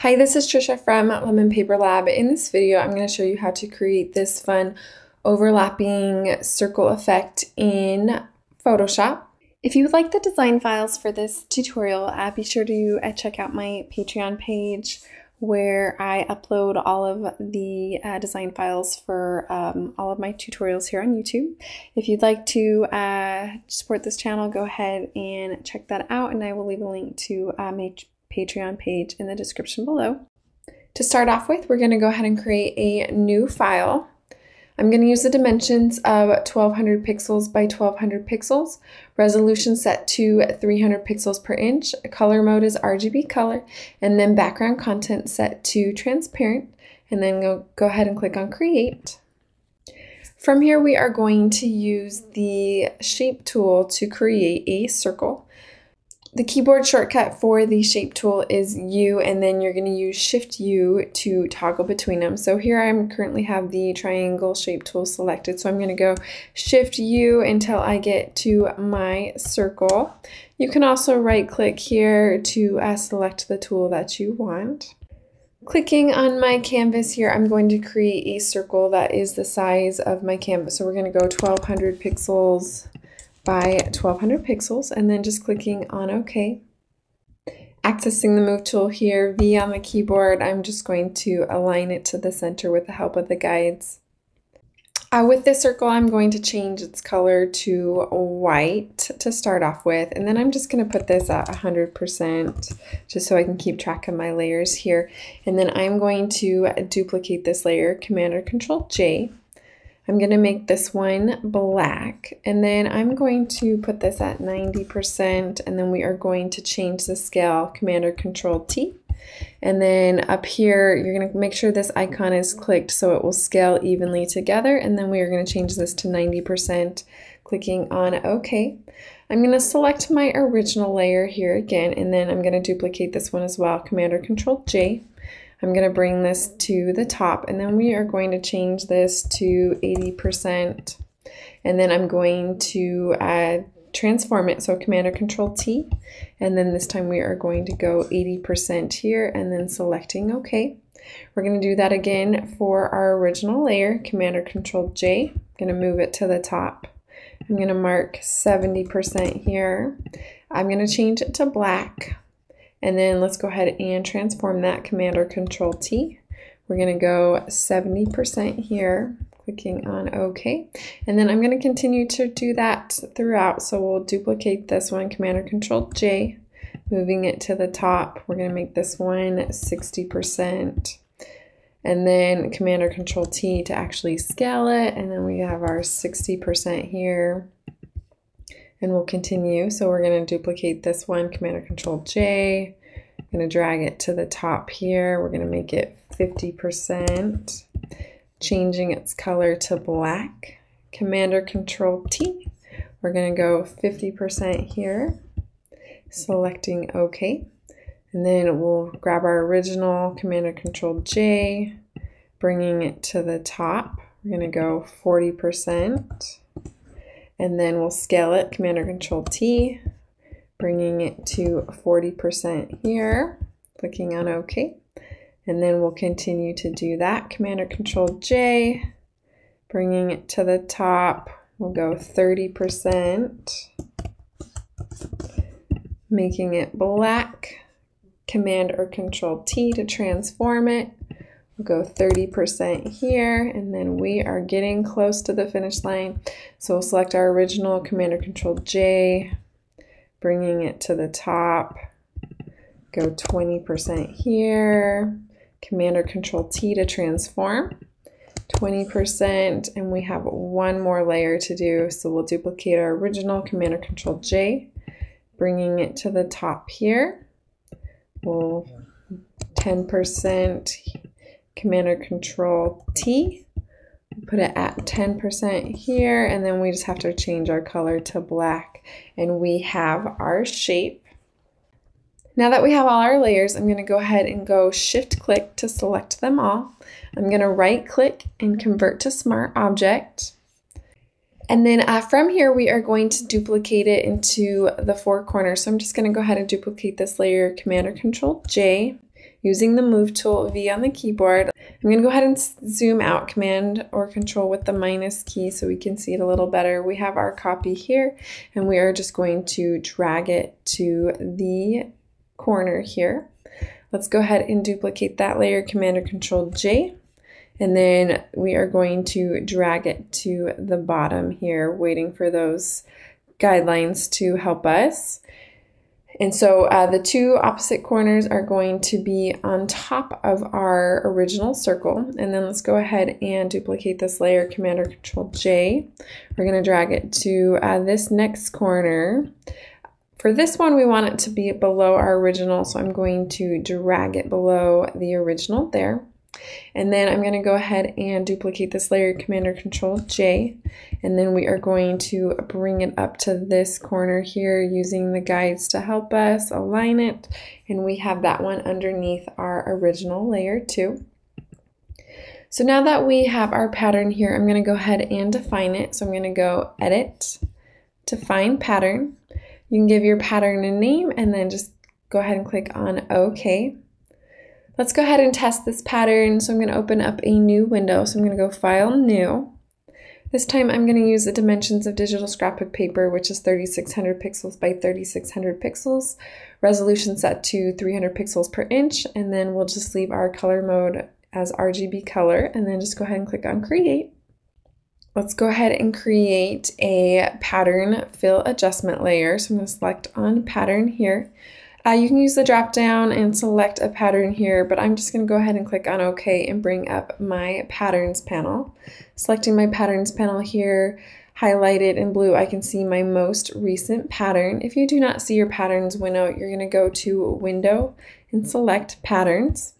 Hi, this is Tricia from Lemon Paper Lab. In this video, I'm going to show you how to create this fun overlapping circle effect in Photoshop. If you would like the design files for this tutorial, uh, be sure to uh, check out my Patreon page where I upload all of the uh, design files for um, all of my tutorials here on YouTube. If you'd like to uh, support this channel, go ahead and check that out and I will leave a link to uh, my Patreon page in the description below. To start off with, we're going to go ahead and create a new file. I'm going to use the dimensions of 1200 pixels by 1200 pixels, resolution set to 300 pixels per inch, color mode is RGB color, and then background content set to transparent, and then go, go ahead and click on create. From here, we are going to use the shape tool to create a circle. The keyboard shortcut for the shape tool is U and then you're going to use shift U to toggle between them. So here I currently have the triangle shape tool selected. So I'm going to go shift U until I get to my circle. You can also right click here to uh, select the tool that you want. Clicking on my canvas here, I'm going to create a circle that is the size of my canvas. So we're going to go 1200 pixels by 1200 pixels and then just clicking on OK. Accessing the move tool here, V on the keyboard, I'm just going to align it to the center with the help of the guides. Uh, with this circle, I'm going to change its color to white to start off with, and then I'm just going to put this at 100% just so I can keep track of my layers here. And then I'm going to duplicate this layer, Command or Control J, I'm going to make this one black and then I'm going to put this at 90% and then we are going to change the scale Command or Control T and then up here you're going to make sure this icon is clicked so it will scale evenly together and then we are going to change this to 90% clicking on OK. I'm going to select my original layer here again and then I'm going to duplicate this one as well Command or Control J I'm going to bring this to the top and then we are going to change this to 80% and then I'm going to add transform it so command or control T and then this time we are going to go 80% here and then selecting OK. We're going to do that again for our original layer command or control J. I'm going to move it to the top. I'm going to mark 70% here. I'm going to change it to black. And then let's go ahead and transform that Command or Control T. We're going to go 70% here, clicking on OK. And then I'm going to continue to do that throughout. So we'll duplicate this one, Command or Control J, moving it to the top. We're going to make this one 60%. And then Command or Control T to actually scale it. And then we have our 60% here and we'll continue. So we're going to duplicate this one, Command or Control J. I'm going to drag it to the top here. We're going to make it 50%, changing its color to black. Command or Control T. We're going to go 50% here, selecting OK. And then we'll grab our original Command or Control J, bringing it to the top. We're going to go 40% and then we'll scale it, Command or Control T, bringing it to 40% here, clicking on OK. And then we'll continue to do that, Command or Control J, bringing it to the top. We'll go 30%, making it black, Command or Control T to transform it, Go 30% here, and then we are getting close to the finish line. So we'll select our original Command or Control J, bringing it to the top. Go 20% here, Command or Control T to transform. 20%, and we have one more layer to do. So we'll duplicate our original Command or Control J, bringing it to the top here. We'll 10% Command or Control T. Put it at 10% here, and then we just have to change our color to black. And we have our shape. Now that we have all our layers, I'm going to go ahead and go shift click to select them all. I'm going to right click and convert to smart object. And then uh, from here, we are going to duplicate it into the four corners. So I'm just going to go ahead and duplicate this layer, Command or Control J, using the move tool V on the keyboard. I'm going to go ahead and zoom out command or control with the minus key so we can see it a little better. We have our copy here and we are just going to drag it to the corner here. Let's go ahead and duplicate that layer, Command or Control J. And then we are going to drag it to the bottom here, waiting for those guidelines to help us. And so uh, the two opposite corners are going to be on top of our original circle. And then let's go ahead and duplicate this layer, Command or Control J. We're going to drag it to uh, this next corner. For this one, we want it to be below our original, so I'm going to drag it below the original there. And then I'm going to go ahead and duplicate this layer, Command or Control J, and then we are going to bring it up to this corner here using the guides to help us align it, and we have that one underneath our original layer too. So now that we have our pattern here, I'm going to go ahead and define it. So I'm going to go Edit, Define Pattern. You can give your pattern a name and then just go ahead and click on OK. Let's go ahead and test this pattern. So I'm going to open up a new window. So I'm going to go File, New. This time I'm going to use the dimensions of digital scrapbook paper, which is 3600 pixels by 3600 pixels. Resolution set to 300 pixels per inch, and then we'll just leave our color mode as RGB color, and then just go ahead and click on Create. Let's go ahead and create a pattern fill adjustment layer. So I'm going to select on pattern here. Uh, you can use the drop down and select a pattern here, but I'm just going to go ahead and click on OK and bring up my patterns panel. Selecting my patterns panel here, highlighted in blue, I can see my most recent pattern. If you do not see your patterns window, you're going to go to Window and select Patterns.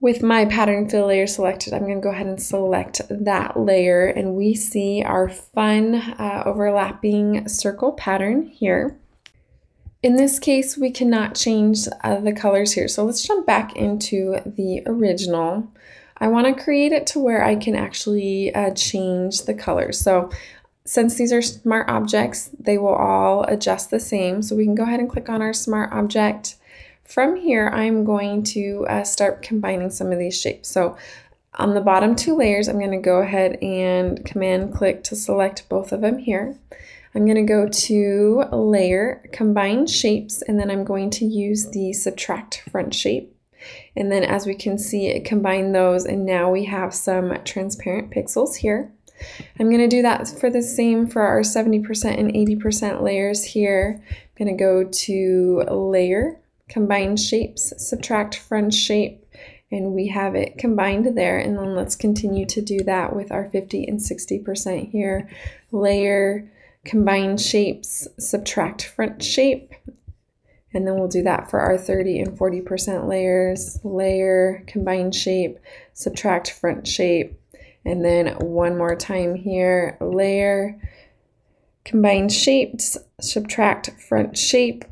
With my pattern fill layer selected, I'm going to go ahead and select that layer and we see our fun uh, overlapping circle pattern here. In this case, we cannot change uh, the colors here. So let's jump back into the original. I want to create it to where I can actually uh, change the colors. So since these are smart objects, they will all adjust the same. So we can go ahead and click on our smart object from here, I'm going to uh, start combining some of these shapes. So on the bottom two layers, I'm going to go ahead and command click to select both of them here. I'm going to go to layer, combine shapes, and then I'm going to use the subtract front shape. And then as we can see, it combined those, and now we have some transparent pixels here. I'm going to do that for the same for our 70% and 80% layers here. I'm going to go to layer, combine shapes, subtract front shape, and we have it combined there. And then let's continue to do that with our 50 and 60% here. Layer, combine shapes, subtract front shape, and then we'll do that for our 30 and 40% layers. Layer, combine shape, subtract front shape, and then one more time here, layer, combine shapes, subtract front shape,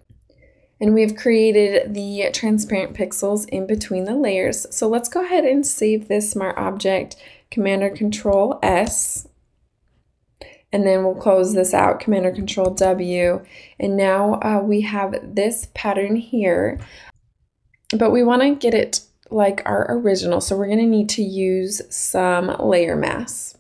and we've created the transparent pixels in between the layers. So let's go ahead and save this smart object, Command or Control S, and then we'll close this out, Command or Control W. And now uh, we have this pattern here, but we want to get it like our original. So we're going to need to use some layer mask.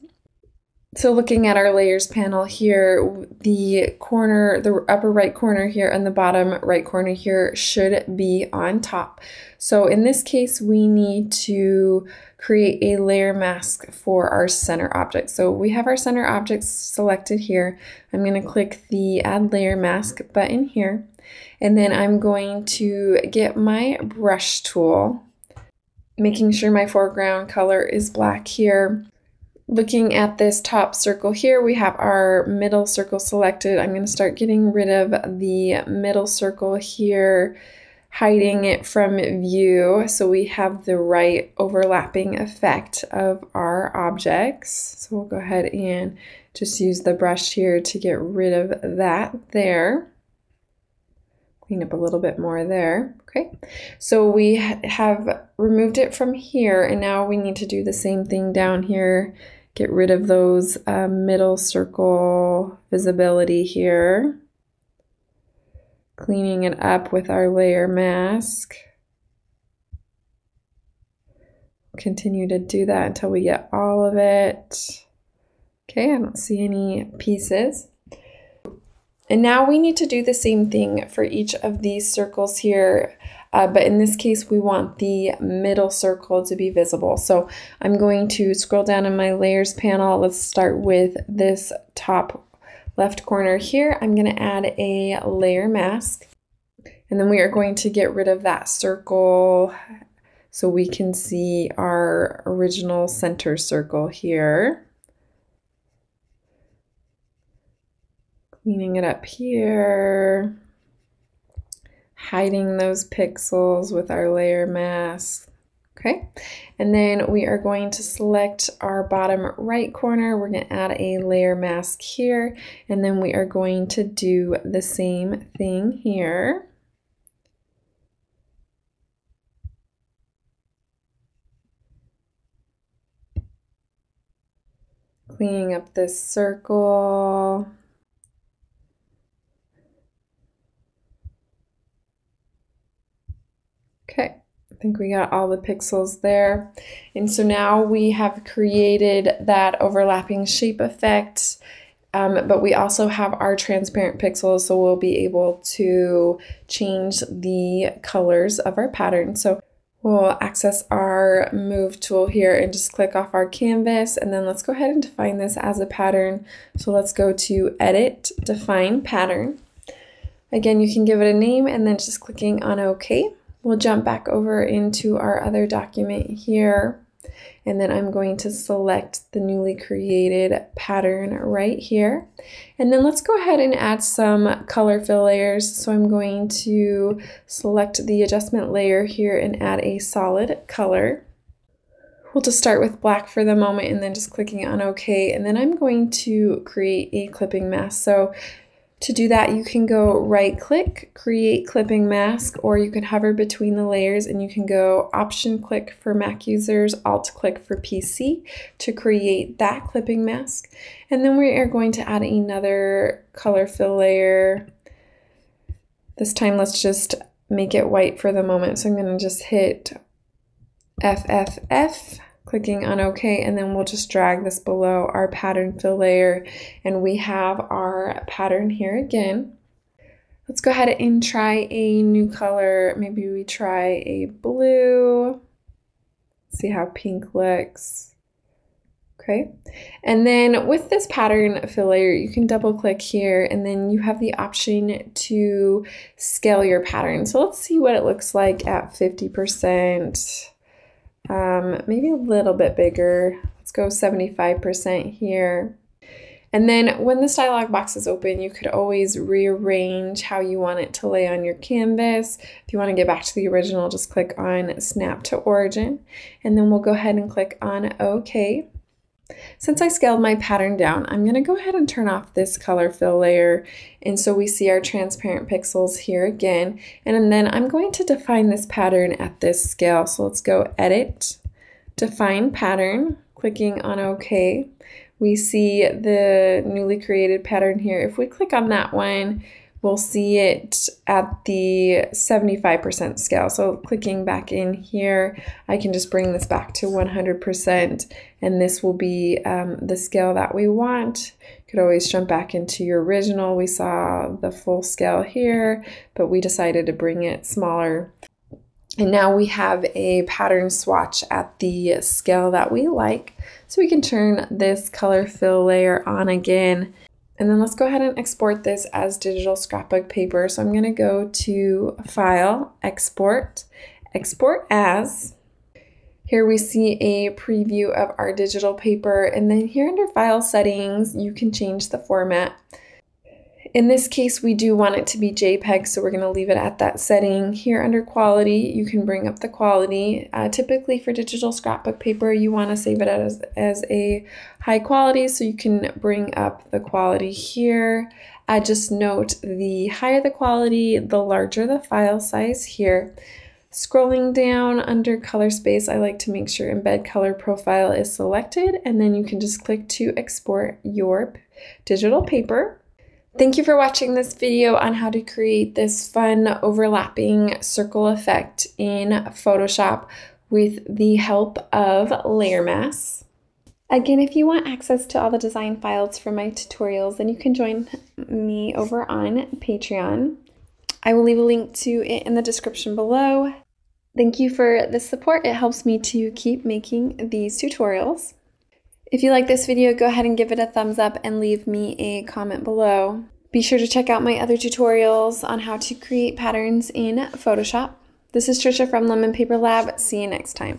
So looking at our layers panel here, the corner, the upper right corner here and the bottom right corner here should be on top. So in this case, we need to create a layer mask for our center object. So we have our center object selected here. I'm going to click the add layer mask button here. And then I'm going to get my brush tool, making sure my foreground color is black here. Looking at this top circle here, we have our middle circle selected. I'm going to start getting rid of the middle circle here, hiding it from view so we have the right overlapping effect of our objects. So we'll go ahead and just use the brush here to get rid of that there. Clean up a little bit more there. Okay, so we have removed it from here and now we need to do the same thing down here get rid of those uh, middle circle visibility here. Cleaning it up with our layer mask. continue to do that until we get all of it. Okay, I don't see any pieces. And now we need to do the same thing for each of these circles here. Uh, but in this case, we want the middle circle to be visible. So I'm going to scroll down in my layers panel. Let's start with this top left corner here. I'm going to add a layer mask. And then we are going to get rid of that circle so we can see our original center circle here. Cleaning it up here hiding those pixels with our layer mask. Okay, and then we are going to select our bottom right corner. We're going to add a layer mask here, and then we are going to do the same thing here. Cleaning up this circle. Okay, I think we got all the pixels there. And so now we have created that overlapping shape effect, um, but we also have our transparent pixels, so we'll be able to change the colors of our pattern. So we'll access our move tool here and just click off our canvas and then let's go ahead and define this as a pattern. So let's go to edit, define pattern. Again, you can give it a name and then just clicking on OK. We'll jump back over into our other document here. And then I'm going to select the newly created pattern right here. And then let's go ahead and add some color fill layers. So I'm going to select the adjustment layer here and add a solid color. We'll just start with black for the moment and then just clicking on OK. And then I'm going to create a clipping mask. So to do that, you can go right click, create clipping mask, or you can hover between the layers and you can go option click for Mac users, alt click for PC to create that clipping mask. And then we are going to add another color fill layer. This time, let's just make it white for the moment. So I'm going to just hit FFF clicking on OK, and then we'll just drag this below our pattern fill layer, and we have our pattern here again. Let's go ahead and try a new color. Maybe we try a blue. See how pink looks. Okay, and then with this pattern fill layer, you can double click here and then you have the option to scale your pattern. So let's see what it looks like at 50% um, maybe a little bit bigger. Let's go 75% here. And then when this dialog box is open, you could always rearrange how you want it to lay on your canvas. If you want to get back to the original, just click on Snap to Origin. And then we'll go ahead and click on OK. Since I scaled my pattern down, I'm going to go ahead and turn off this color fill layer. And so we see our transparent pixels here again. And then I'm going to define this pattern at this scale. So let's go Edit, Define Pattern, clicking on OK. We see the newly created pattern here. If we click on that one, we'll see it at the 75% scale. So clicking back in here, I can just bring this back to 100% and this will be um, the scale that we want. Could always jump back into your original. We saw the full scale here, but we decided to bring it smaller. And now we have a pattern swatch at the scale that we like. So we can turn this color fill layer on again and then let's go ahead and export this as digital scrapbook paper. So I'm going to go to File, Export, Export As. Here we see a preview of our digital paper. And then here under File Settings, you can change the format. In this case, we do want it to be JPEG, so we're going to leave it at that setting. Here under quality, you can bring up the quality. Uh, typically for digital scrapbook paper, you want to save it as, as a high quality, so you can bring up the quality here. I just note the higher the quality, the larger the file size here. Scrolling down under color space, I like to make sure embed color profile is selected, and then you can just click to export your digital paper. Thank you for watching this video on how to create this fun overlapping circle effect in Photoshop. with the help of layer masks. Again, if you want access to all the design files from my tutorials, then you can join me over on Patreon. I will leave a link to it in the description below. Thank you for the support. It helps me to keep making these tutorials. If you like this video, go ahead and give it a thumbs up and leave me a comment below. Be sure to check out my other tutorials on how to create patterns in Photoshop. This is Tricia from Lemon Paper Lab. See you next time.